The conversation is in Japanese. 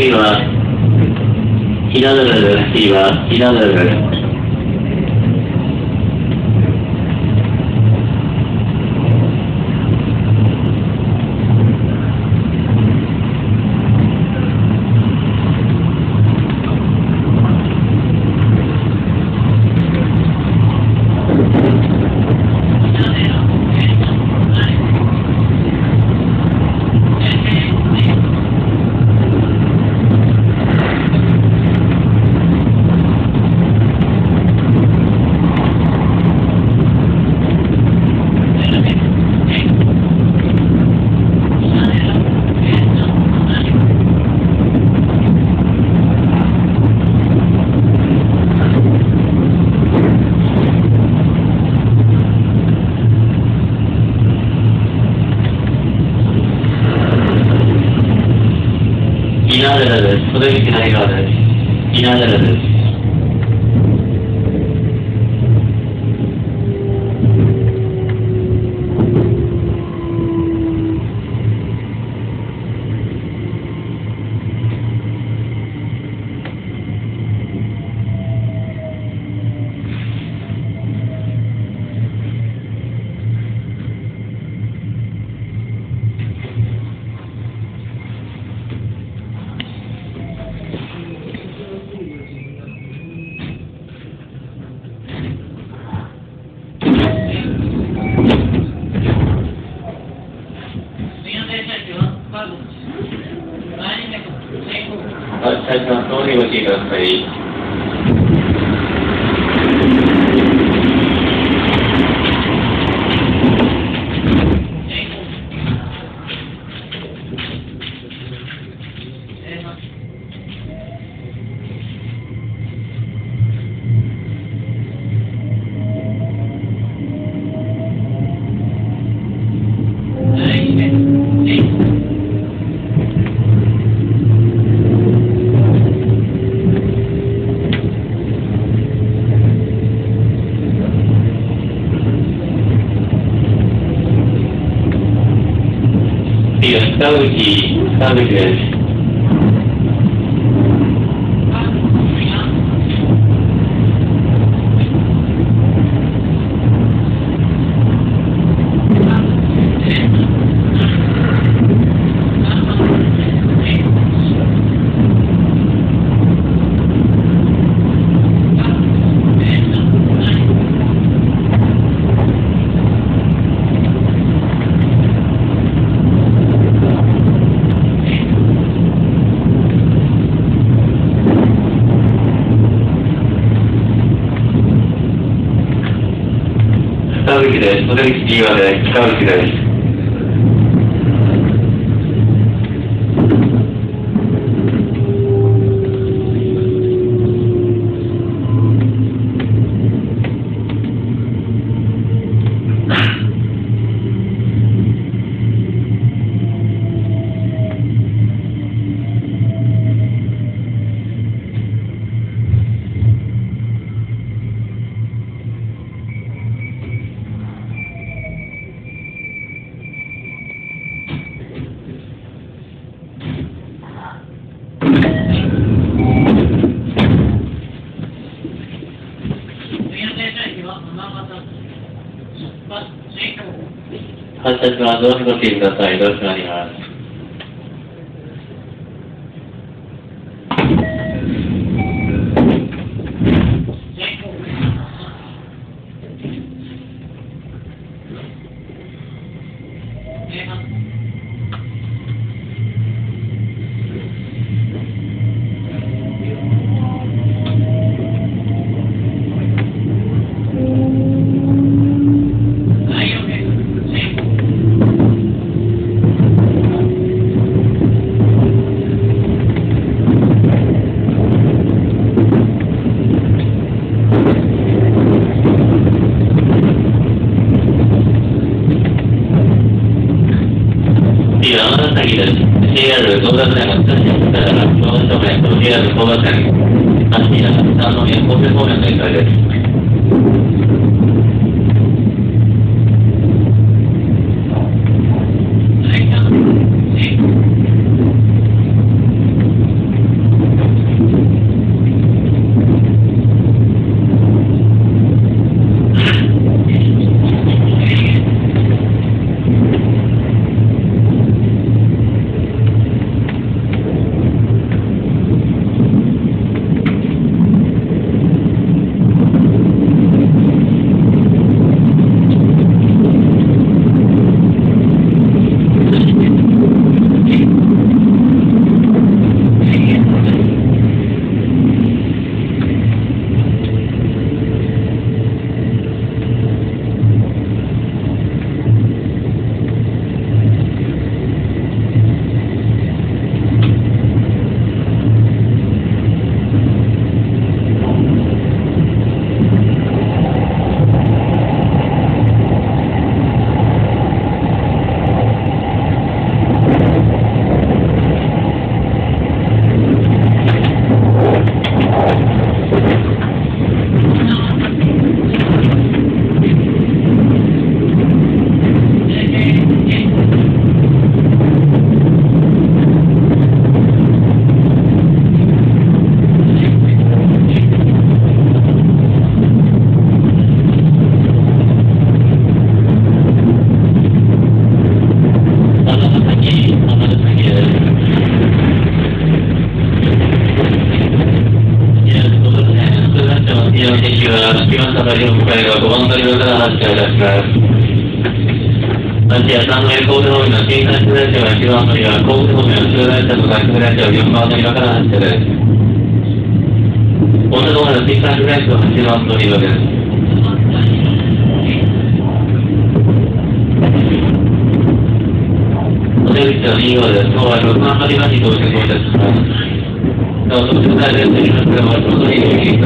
次は、ひな壇です。次は、ひな壇です。稲寺です。それ稲寺です。稲寺です。はい、最初の通りご注意次は北口、北口です。北口です。それ右側です。北口です。発車します。どうぞごは尼崎です。JR 東学大学通信だから、東正面りの向かい側5番乗り場から発車いたします。町屋3の神戸方面の新幹線列車は1番乗り場、神戸方面の通列車と外国列車は4番乗り場から発車です。大阪方面の新幹線列車は8番乗り場です。お出口は右側です。今日は6番乗り場に到着をいたします。なお、到着大電車にますが、その右に右に